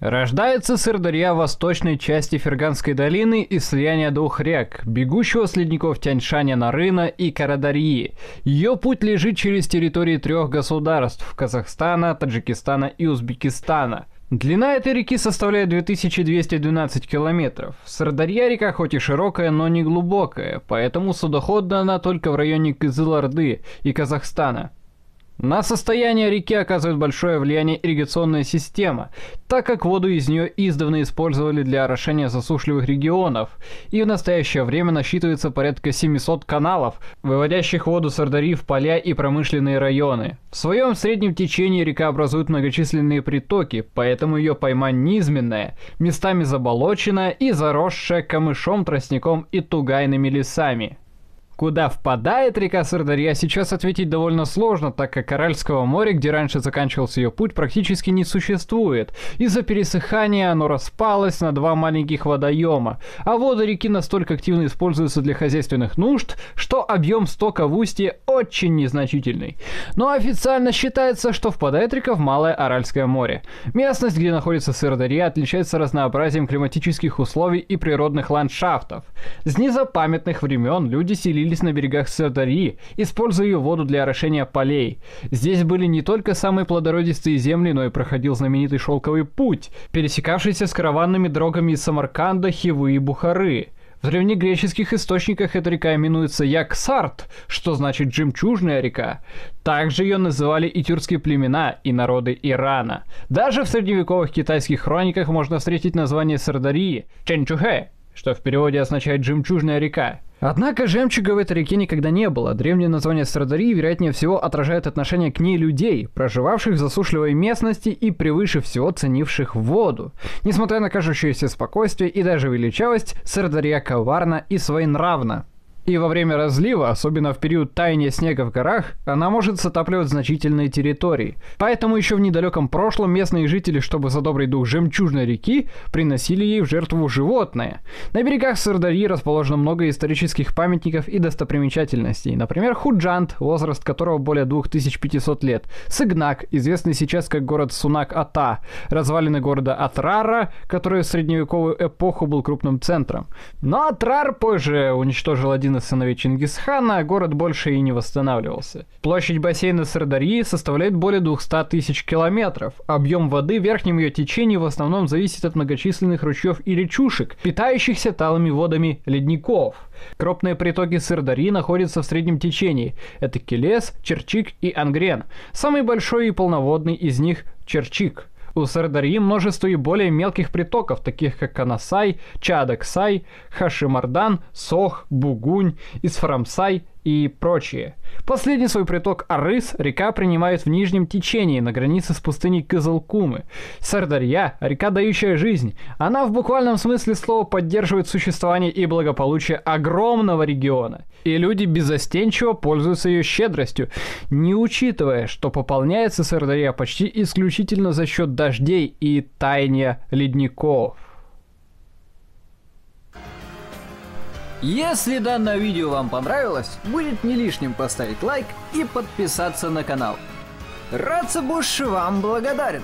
Рождается Сырдарья в восточной части Ферганской долины из слияния двух рек, бегущего с ледников Тяньшаня Нарына и Карадарьи. Ее путь лежит через территории трех государств – Казахстана, Таджикистана и Узбекистана. Длина этой реки составляет 2212 километров. Сырдарья река хоть и широкая, но не глубокая, поэтому судоходна она только в районе Кызылорды и Казахстана. На состояние реки оказывает большое влияние ирригационная система, так как воду из нее издавна использовали для орошения засушливых регионов, и в настоящее время насчитывается порядка 700 каналов, выводящих воду с Сардари в поля и промышленные районы. В своем среднем течении река образует многочисленные притоки, поэтому ее пойма низменная, местами заболоченная и заросшая камышом, тростником и тугайными лесами. Куда впадает река Сырдарья, сейчас ответить довольно сложно, так как Аральского моря, где раньше заканчивался ее путь, практически не существует. Из-за пересыхания оно распалось на два маленьких водоема, а воды реки настолько активно используются для хозяйственных нужд, что объем стока в устье очень незначительный. Но официально считается, что впадает река в Малое Аральское море. Местность, где находится Сырдарья, отличается разнообразием климатических условий и природных ландшафтов. С незапамятных времен люди селились находились на берегах Сырдарьи, используя ее воду для орошения полей. Здесь были не только самые плодородистые земли, но и проходил знаменитый шелковый путь, пересекавшийся с караванными дорогами из Самарканда, Хивы и Бухары. В древнегреческих источниках эта река именуется Яксарт, что значит «жемчужная река». Также ее называли и тюркские племена, и народы Ирана. Даже в средневековых китайских хрониках можно встретить название Сардарии – Чэнчухэ, что в переводе означает «жемчужная река». Однако жемчуга в этой реке никогда не было. Древнее название Страдарии, вероятнее всего, отражает отношение к ней людей, проживавших в засушливой местности и превыше всего ценивших воду. Несмотря на кажущееся спокойствие и даже величавость, Сардария коварна и своенравна. И во время разлива, особенно в период таяния снега в горах, она может затапливать значительные территории. Поэтому еще в недалеком прошлом местные жители, чтобы за добрый дух жемчужной реки, приносили ей в жертву животное. На берегах Сырдарьи расположено много исторических памятников и достопримечательностей. Например, Худжант, возраст которого более 2500 лет. Сыгнак, известный сейчас как город Сунак-Ата. Развалины города Атрара, который в средневековую эпоху был крупным центром. Но Атрар позже уничтожил один один из сыновей Чингисхана, а город больше и не восстанавливался. Площадь бассейна Сырдарьи составляет более 200 тысяч километров. Объем воды в верхнем ее течении в основном зависит от многочисленных ручьев и речушек, питающихся талыми водами ледников. Крупные притоки Сырдари находятся в среднем течении. Это Келес, Черчик и Ангрен. Самый большой и полноводный из них – Черчик. У Сардарьи множество и более мелких притоков, таких как Канасай, Чадаксай, Хашимардан, Сох, Бугунь, Исфарамсай и прочие. Последний свой приток Арыс река принимает в нижнем течении на границе с пустыней Кызылкумы. Сардарья – река, дающая жизнь. Она в буквальном смысле слова поддерживает существование и благополучие огромного региона. И люди безостенчиво пользуются ее щедростью, не учитывая, что пополняется Сардарья почти исключительно за счет дождей и таяния ледников. Если данное видео вам понравилось, будет не лишним поставить лайк и подписаться на канал. Рацебуш вам благодарен!